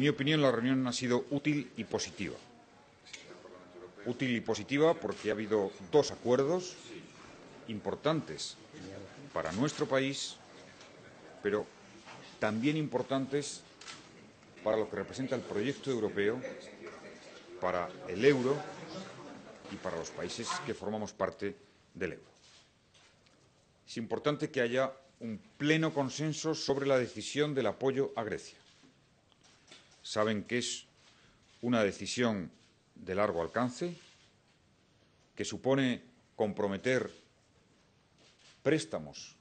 mi opinión, la reunión ha sido útil y positiva. Útil y positiva porque ha habido dos acuerdos importantes para nuestro país, pero también importantes para lo que representa el proyecto europeo, para el euro y para los países que formamos parte del euro. Es importante que haya un pleno consenso sobre la decisión del apoyo a Grecia. Saben que es una decisión de largo alcance, que supone comprometer préstamos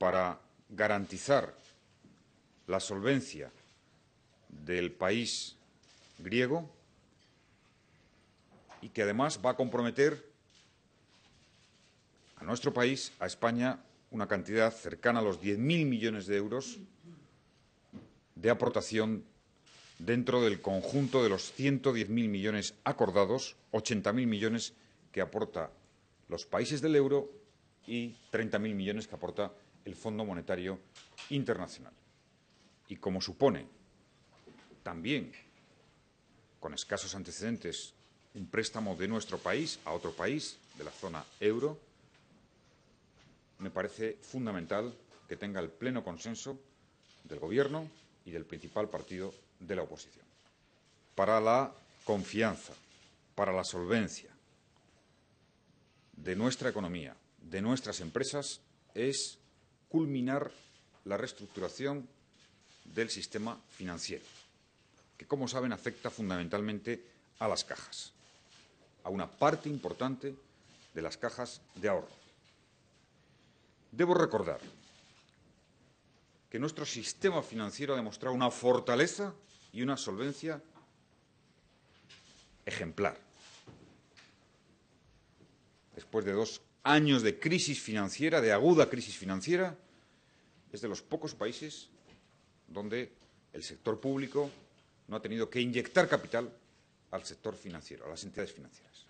para garantizar la solvencia del país griego y que además va a comprometer a nuestro país, a España, una cantidad cercana a los 10.000 millones de euros de aportación dentro del conjunto de los 110.000 millones acordados, 80.000 millones que aporta los países del euro y 30.000 millones que aporta el Fondo Monetario Internacional. Y como supone también, con escasos antecedentes, un préstamo de nuestro país a otro país de la zona euro, me parece fundamental que tenga el pleno consenso del Gobierno y del principal partido de la oposición. Para la confianza, para la solvencia de nuestra economía, de nuestras empresas, es culminar la reestructuración del sistema financiero, que, como saben, afecta fundamentalmente a las cajas, a una parte importante de las cajas de ahorro. Debo recordar que nuestro sistema financiero ha demostrado una fortaleza y una solvencia ejemplar. Después de dos años de crisis financiera, de aguda crisis financiera, es de los pocos países donde el sector público no ha tenido que inyectar capital al sector financiero, a las entidades financieras.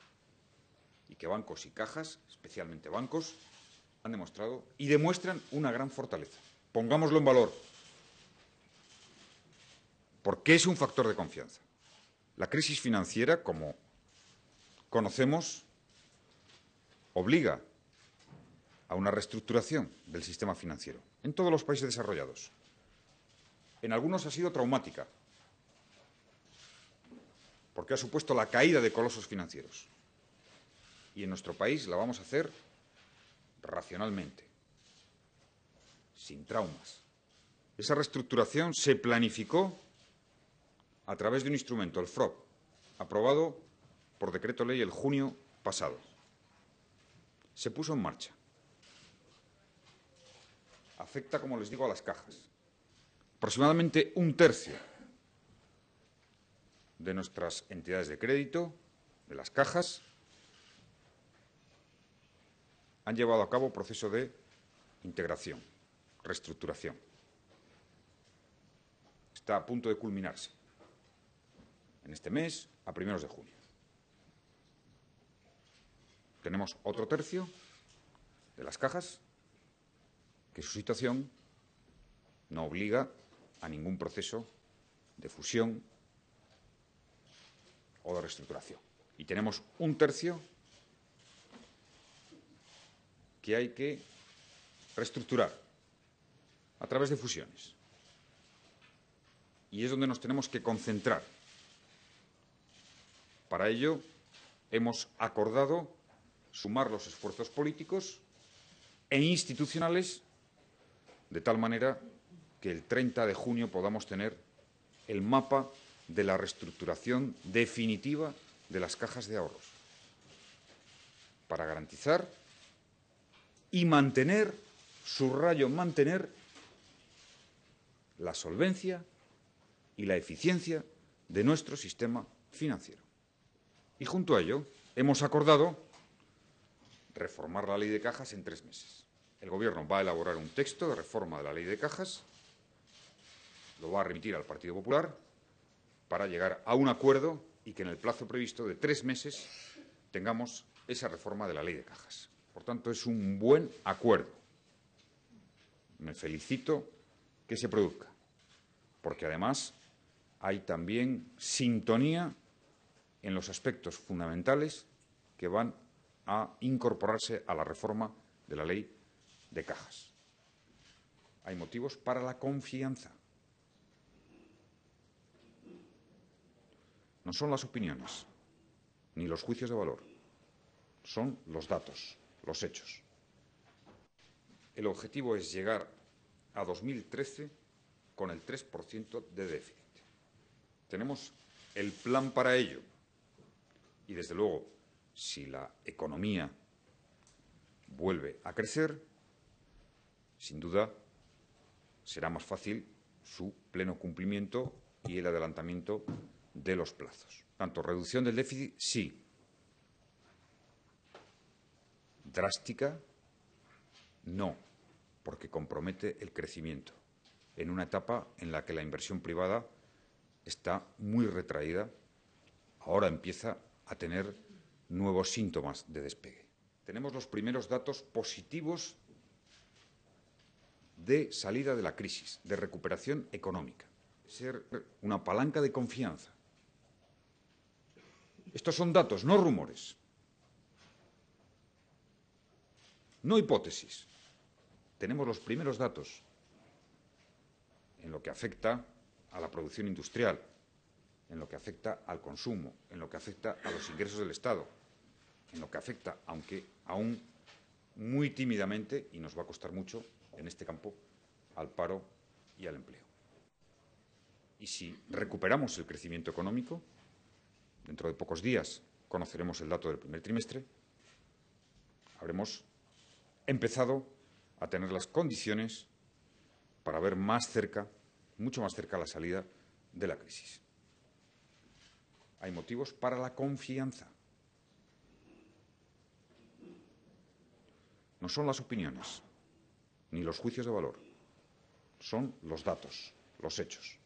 Y que bancos y cajas, especialmente bancos, han demostrado y demuestran una gran fortaleza. Pongámoslo en valor, porque es un factor de confianza. La crisis financiera, como conocemos, obliga a una reestructuración del sistema financiero en todos los países desarrollados. En algunos ha sido traumática, porque ha supuesto la caída de colosos financieros. Y en nuestro país la vamos a hacer racionalmente, sin traumas. Esa reestructuración se planificó a través de un instrumento, el FROP, aprobado por decreto ley el junio pasado. Se puso en marcha. Afecta, como les digo, a las cajas. Aproximadamente un tercio de nuestras entidades de crédito, de las cajas, han llevado a cabo proceso de integración, reestructuración. Está a punto de culminarse en este mes, a primeros de junio. Tenemos otro tercio de las cajas que su situación no obliga a ningún proceso de fusión o de reestructuración. Y tenemos un tercio que hay que reestructurar a través de fusiones. Y es donde nos tenemos que concentrar. Para ello, hemos acordado sumar los esfuerzos políticos e institucionales de tal manera que el 30 de junio podamos tener el mapa de la reestructuración definitiva de las cajas de ahorros para garantizar y mantener, subrayo mantener, la solvencia y la eficiencia de nuestro sistema financiero. Y junto a ello hemos acordado reformar la ley de cajas en tres meses. El Gobierno va a elaborar un texto de reforma de la ley de cajas, lo va a remitir al Partido Popular para llegar a un acuerdo y que en el plazo previsto de tres meses tengamos esa reforma de la ley de cajas. Por tanto, es un buen acuerdo. Me felicito que se produzca, porque además hay también sintonía en los aspectos fundamentales que van a incorporarse a la reforma de la ley de cajas. Hay motivos para la confianza. No son las opiniones ni los juicios de valor, son los datos, los hechos. El objetivo es llegar a 2013 con el 3% de déficit. Tenemos el plan para ello. Y, desde luego, si la economía vuelve a crecer, sin duda será más fácil su pleno cumplimiento y el adelantamiento de los plazos. Tanto reducción del déficit, sí. Drástica, no, porque compromete el crecimiento en una etapa en la que la inversión privada está muy retraída, ahora empieza a tener nuevos síntomas de despegue. Tenemos los primeros datos positivos de salida de la crisis, de recuperación económica. Ser una palanca de confianza. Estos son datos, no rumores. No hipótesis. Tenemos los primeros datos en lo que afecta a la producción industrial, en lo que afecta al consumo, en lo que afecta a los ingresos del Estado, en lo que afecta, aunque aún muy tímidamente, y nos va a costar mucho en este campo, al paro y al empleo. Y si recuperamos el crecimiento económico, dentro de pocos días conoceremos el dato del primer trimestre, habremos empezado a tener las condiciones para ver más cerca, mucho más cerca la salida de la crisis. Hay motivos para la confianza. No son las opiniones ni los juicios de valor, son los datos, los hechos.